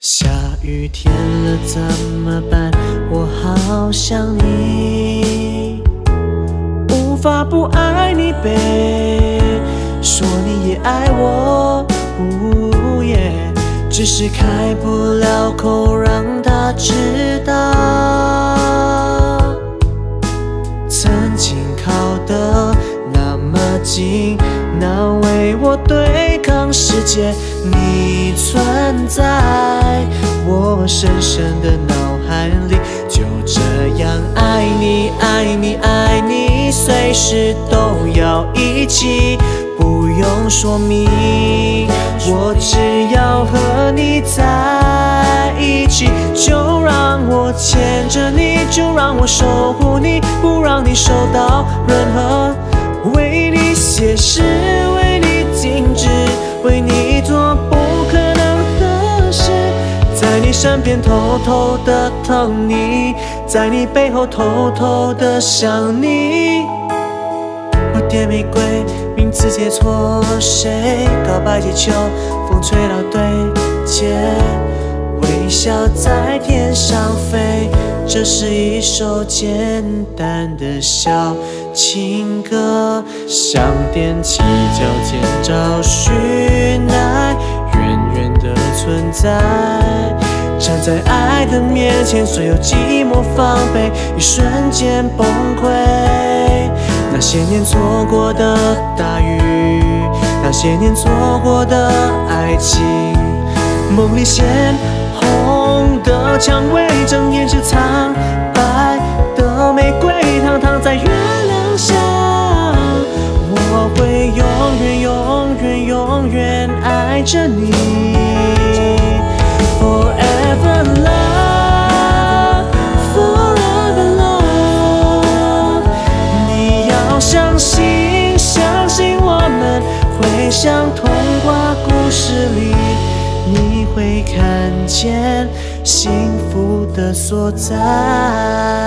下雨天了怎么办？我好想你，无法不爱你呗。说你也爱我，呜耶，只是开不了口让他知道。曾经靠得那么近，那为我对世界，你存在我深深的脑海里，就这样爱你，爱你，爱你，随时都要一起，不用说明，我只要和你在一起，就让我牵着你，就让我守护你，不让你受到任何为你写诗，身边偷偷的疼你，在你背后偷偷的想你。蝴蝶玫瑰，名字写错谁？告白气球，风吹到对街，微笑在天上飞。这是一首简单的小情歌，想踮起脚尖找寻爱，远远的存在。站在爱的面前，所有寂寞防备一瞬间崩溃。那些年错过的大雨，那些年错过的爱情，梦里鲜红的蔷薇，睁眼是苍白的玫瑰，躺躺在月亮下。我会永远、永远、永远爱着你像童话故事里，你会看见幸福的所在。